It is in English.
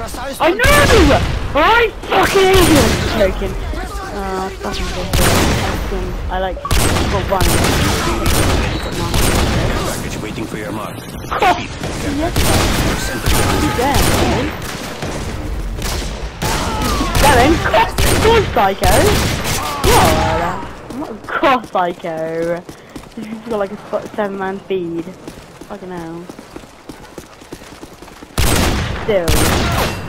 I know! I fucking idiot! Joking. Uh, ah, fucking bullshit. I like got one. Package waiting for your mark. Oh, yes. He's dead. Get him. Cross psycho. What? What cross psycho? You've got like a seven man feed. Fucking hell. Still.